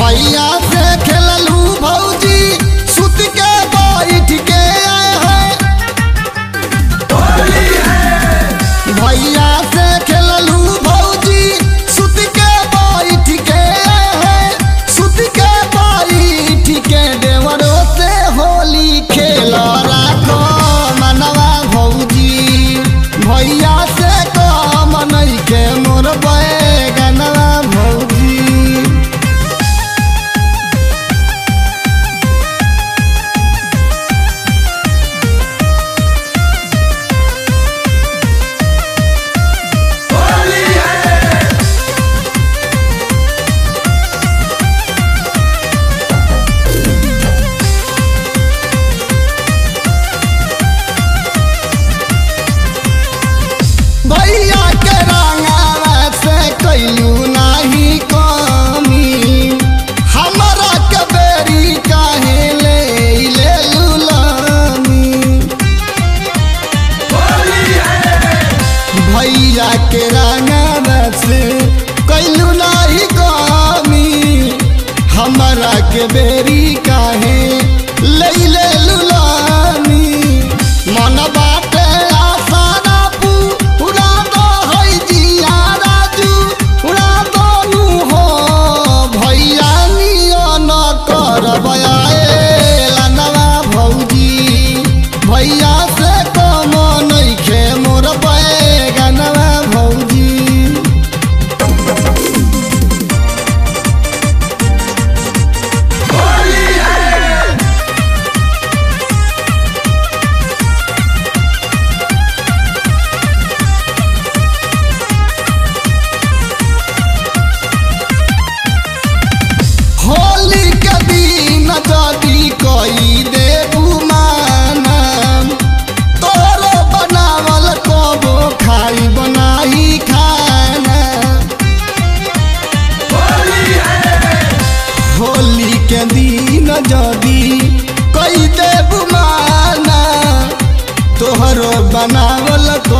Bahía के से कैलू नहीं कमी हमारा के बेरी पागल तो